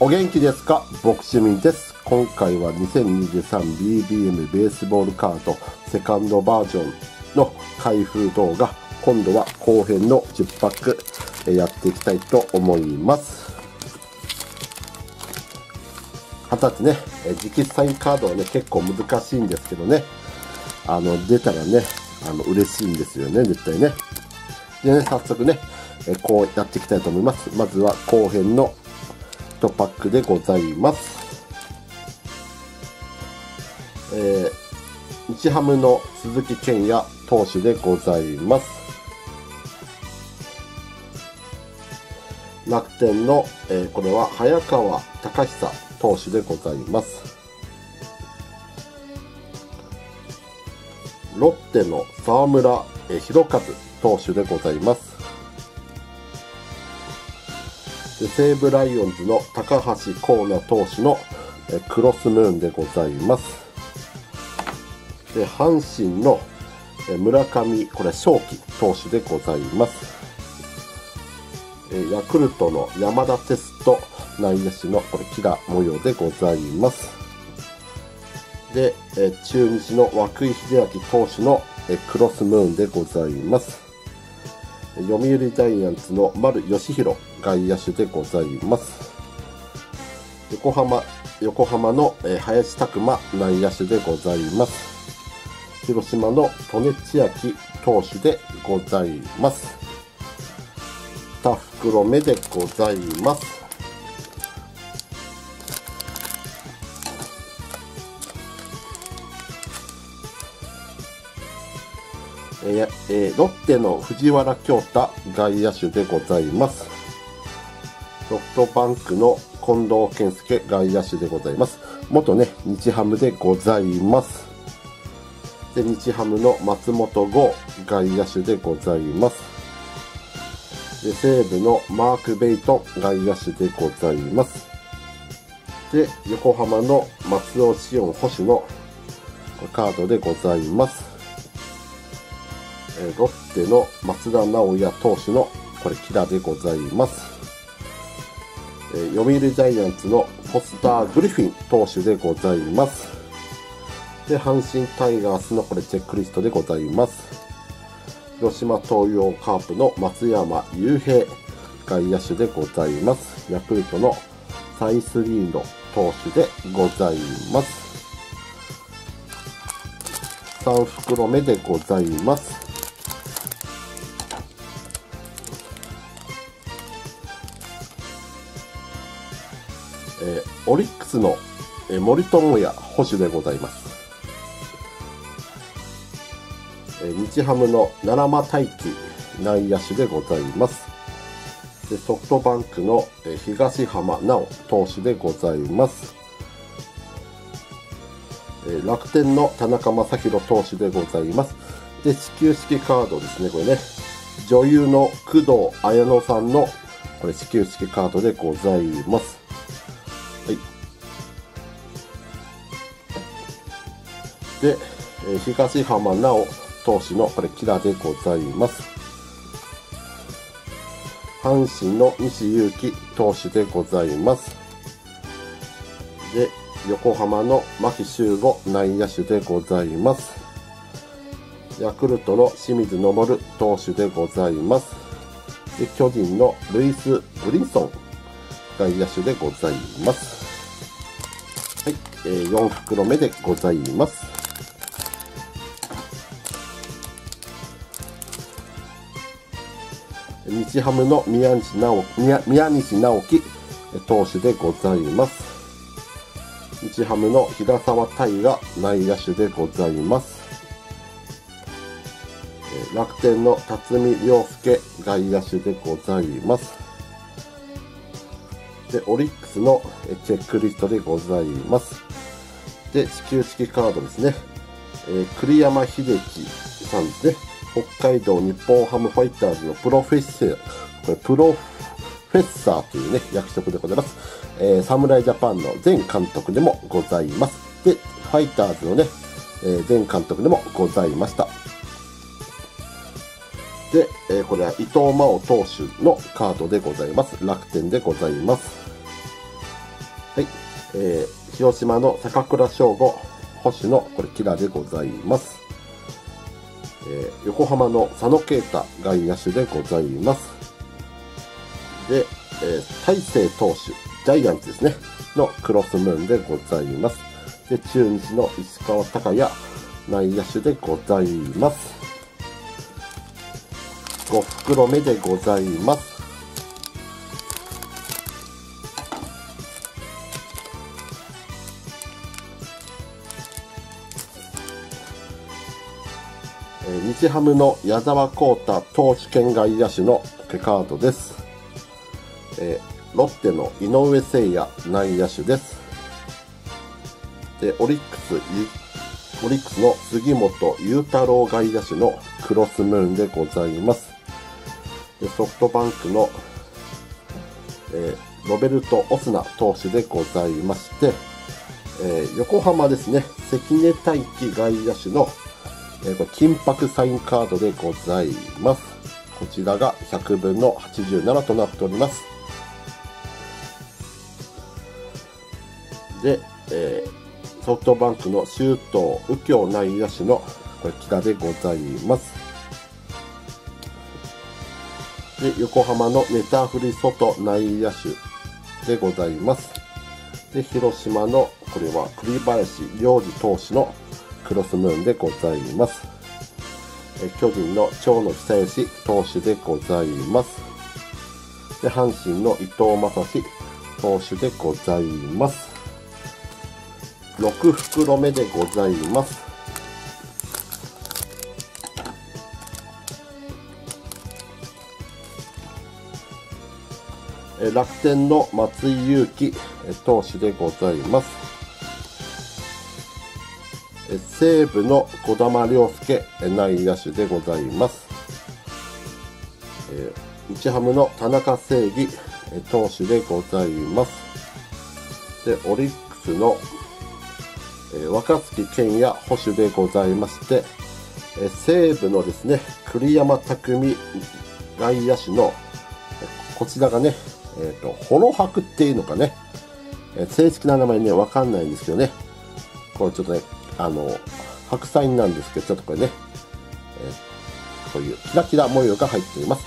お元気ですか？僕趣味です。今回は 2023BBM ベースボールカードセカンドバージョンの開封動画、今度は後編の10パックやっていきたいと思います。二十歳ね、直筆サインカードはね、結構難しいんですけどね、あの、出たらね、あの、嬉しいんですよね、絶対ね。でね、早速ね、こうやっていきたいと思います。まずは後編の1パックでございます。えー、日ハムの鈴木健也投手でございます。楽天の、えーこれは早川隆久投手でございます。ロッテの沢村えー弘和投手でございます。西武ライオンズの高橋光成投手のクロスムーンでございます。で阪神の村上これ正輝投手でございます。ヤクルトの山田テスト内野手のこれキラ模様でございます。で、中日の涌井秀明投手のクロスムーンでございます。読売ジャイアンツの丸義弘外野手でございます。横浜、横浜のえ林拓磨内野手でございます。広島の利根千秋投手でございます。2袋目でございます。えーえロッテの藤原京太外野手でございます。ソフトバンクの近藤健介外野手でございます。元ね、日ハムでございます。で、日ハムの松本剛外野手でございます。で、西武のマーク・ベイトン外野手でございます。で、横浜の松尾志音保守のカードでございます。ロッテの松田直也投手のこれキラでございます。えー読売ジャイアンツのフォスター・グリフィン投手でございます。で、阪神タイガースのこれチェックリストでございます。広島東洋カープの松山雄平外野手でございます。ヤクルトのサイスリード投手でございます。3袋目でございます。オリックスの、森友哉捕手でございます。日ハムの奈良間大輝内野手でございます。ソフトバンクの、東浜直投手でございます。楽天の田中将大投手でございます。で、始球式カードですね、これね。女優の工藤綾乃さんの、これ始球式カードでございます。で、えー東浜直投手のこれキラでございます。阪神の西勇輝投手でございます。で、横浜の牧秀悟内野手でございます。ヤクルトの清水昇投手でございます。で、巨人のルイス・ブリンソン外野手でございます。はい、えー4袋目でございます。日ハムの宮西直宮宮西直樹投手でございます。日ハムの平沢大河内野手でございます。楽天の辰巳亮介外野手でございます。で、オリックスのチェックリストでございます。で、始球式カードですね。えー栗山秀樹さんですね。北海道日本ハムファイターズのプロフェッサー、これプロフェッサーというね、役職でございます。えー、侍ジャパンの前監督でもございます。で、ファイターズのね、えー前監督でもございました。で、えーこれは伊藤真央投手のカードでございます。楽天でございます。はい、えー、広島の坂倉翔吾、保守のこれキラでございます。えー、横浜の佐野啓太外野手でございます。で、えー、大勢投手、ジャイアンツですね、のクロスムーンでございます。で、中日の石川昂也、内野手でございます。5袋目でございます。日ハムの矢沢浩太投手兼外野手のカードです。えー、ロッテの井上誠也内野手です。で、オリックス、オリックスの杉本裕太郎外野手のクロスムーンでございます。でソフトバンクの、えー、ロベルト・オスナ投手でございまして、えー、横浜ですね、関根大輝外野手のえー、これ金箔サインカードでございます。こちらが100分の87となっております。で、えー、ソフトバンクの周東右京内野手のこちらでございます。で、横浜のネタフリ外内野手でございます。で、広島の、これは栗林良二投手のクロスムーンでございます。え巨人の長野久義投手でございます。で、阪神の伊藤正史投手でございます。6袋目でございます。楽天の松井裕樹投手でございます。西武の児玉亮介内野手でございます。え日ハムの田中正義投手でございます。で、オリックスの、え若槻健也捕手でございまして、え西武のですね、栗山匠外野手の、こちらがね、えっ、ー、と、ホロハクっていうのかね、え正式な名前ね、わかんないんですけどね、これちょっとね、あの、白菜なんですけど、ちょっとこれね、えー、こういうキラキラ模様が入っています。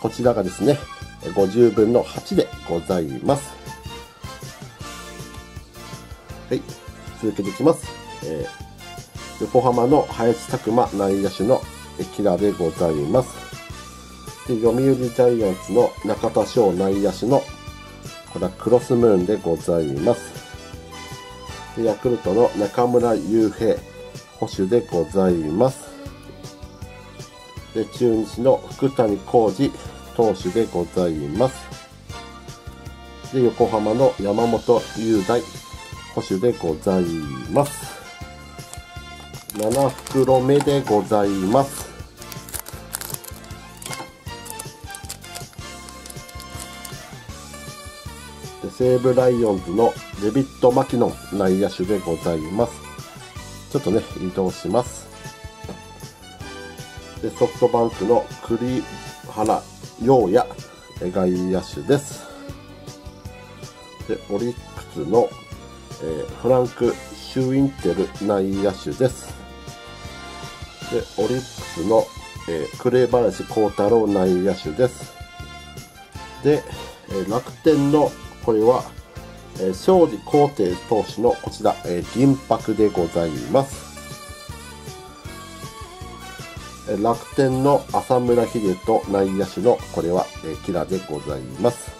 こちらがですね、50分の8でございます。はい、続けていきます。えー、横浜の林拓馬内野手のキラでございます。で読売ジャイアンツの中田翔内野手のこれはクロスムーンでございます。ヤクルトの中村悠平捕手でございます。で中日の福谷浩二投手でございます。で横浜の山本雄大捕手でございます。7袋目でございます。西武ライオンズのデビッド・マキノン内野手でございます。ちょっとね、移動します。でソフトバンクの栗原陽也外野手です。で、オリックスの、えー、フランク・シュウィンテル内野手です。で、オリックスの、えー、紅林幸太郎内野手です。で、えー、楽天のこれは、えー、庄司皇帝投手のこちら、えー、銀箔でございます。えー、楽天の浅村秀人内野手のこれは、えー、キラでございます。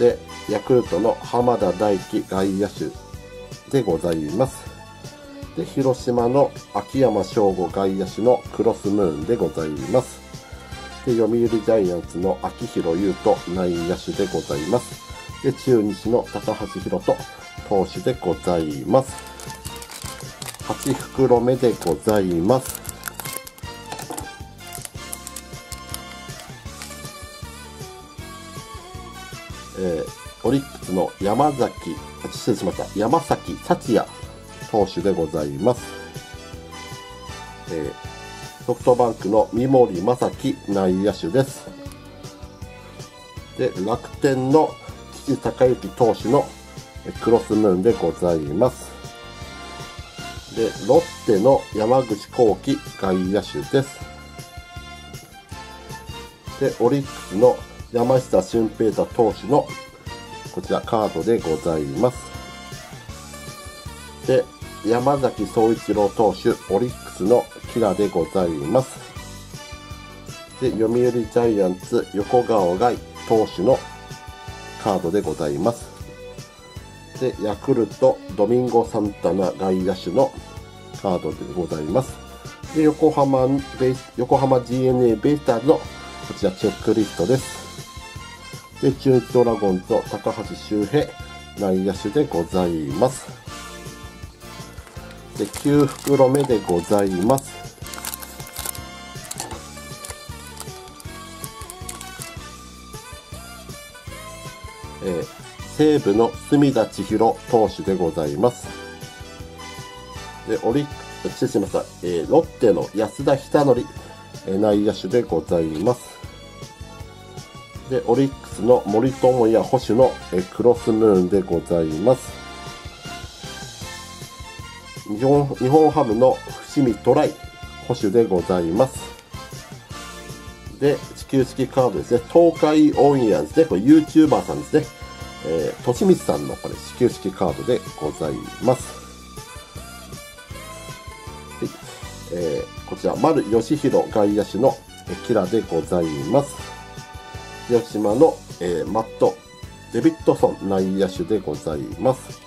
で、ヤクルトの浜田大輝外野手でございます。で、広島の秋山翔吾外野手のクロスムーンでございます。で、読売ジャイアンツの秋広優斗内野手でございます。で、中日の高橋宏斗投手でございます。8袋目でございます。えー、オリックスの山崎、失礼しました。山崎幸也投手でございます。えーソフトバンクの三森正樹内野手です。で、楽天の口隆之投手のクロスムーンでございます。で、ロッテの山口幸輝外野手です。で、オリックスの山下俊平太投手のこちらカードでございます。で、山崎総一郎投手、オリックスのキラでございます。で、読売ジャイアンツ、横川外投手のカードでございます。で、ヤクルト、ドミンゴ・サンタナ外野手のカードでございます。で、横浜ベ横浜 GNA ベイターのこちらチェックリストです。で、中日ドラゴンズ高橋周平内野手でございます。で、9袋目でございます。西武の隅田千尋投手でございます。で、オリックス、失礼しました。えー、ロッテの安田久則、えー、内野手でございます。で、オリックスの森友哉保守の、えー、クロスムーンでございます。日本日本ハムの伏見トライ保守でございます。で、地球式カードですね。東海オンエアですね。これ YouTuber さんですね。えー、としみつさんのこれ、地球式カードでございます。はい。えー、こちら、丸義弘外野手のキラでございます。広島の、えー、マット・デビッドソン内野手でございます。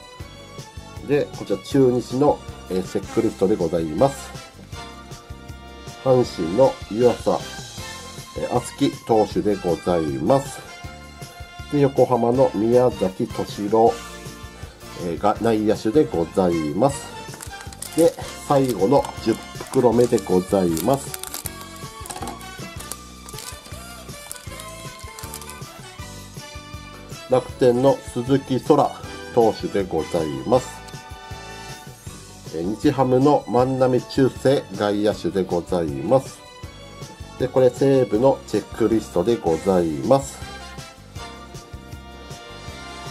で、こちら中日の、えー、チェックリストでございます。阪神の湯浅えー、厚木投手でございます。で、横浜の宮崎敏郎、えー、が内野手でございます。で、最後の10袋目でございます。楽天の鈴木空投手でございます。日ハムの万波中世外野手でございます。で、これ西武のチェックリストでございます。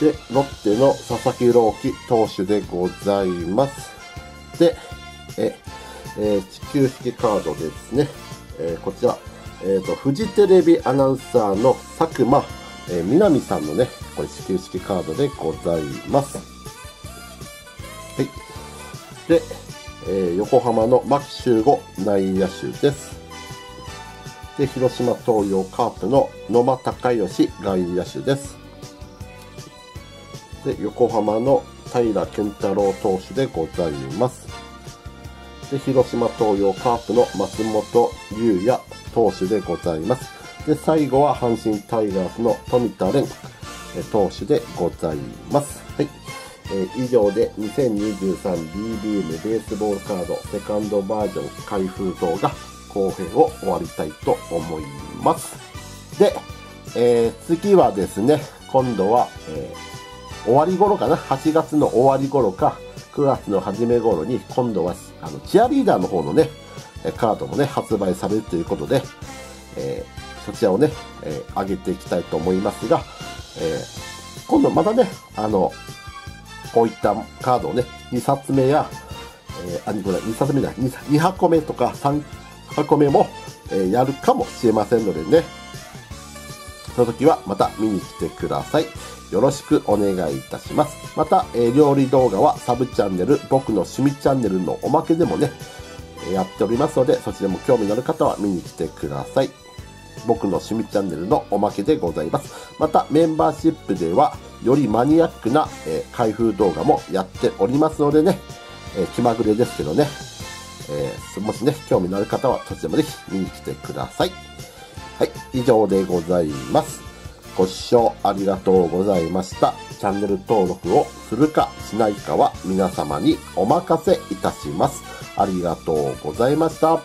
で、ロッテの佐々木朗希投手でございます。で、え、えー、地球式カードですね、えー、こちら、えっ、ー、と、フジテレビアナウンサーの佐久間、えー、南さんのね、これ地球式カードでございます。はい。で、えー、横浜の牧秀吾内野手です。で、広島東洋カープの野間隆義外野手です。で、横浜の平健太郎投手でございます。で、広島東洋カープの松本優也投手でございます。で、最後は阪神タイガースの富田蓮投手でございます。はい。えー、以上で 2023BBM ベースボールカードセカンドバージョン開封動画後編を終わりたいと思います。で、えー、次はですね、今度は、えー、終わり頃かな、8月の終わり頃か、9月の初め頃に、今度は、あの、チアリーダーの方のね、カードもね、発売されるということで、えー、そちらをね、えー、上げていきたいと思いますが、えー、今度またね、あの、こういったカードをね、2冊目や、えー、あ、これ2冊目だ、2, 2箱目とか3箱目も、えー、やるかもしれませんのでね、その時はまた見に来てください。よろしくお願いいたします。また、えー、料理動画はサブチャンネル、僕の趣味チャンネルのおまけでもね、やっておりますので、そちらも興味のある方は見に来てください。僕の趣味チャンネルのおまけでございます。また、メンバーシップでは、よりマニアックな、えー、開封動画もやっておりますのでね、えー、気まぐれですけどね、えー、もしね、興味のある方は、そちらもぜひ見に来てください。はい、以上でございます。ご視聴ありがとうございました。チャンネル登録をするかしないかは皆様にお任せいたします。ありがとうございました。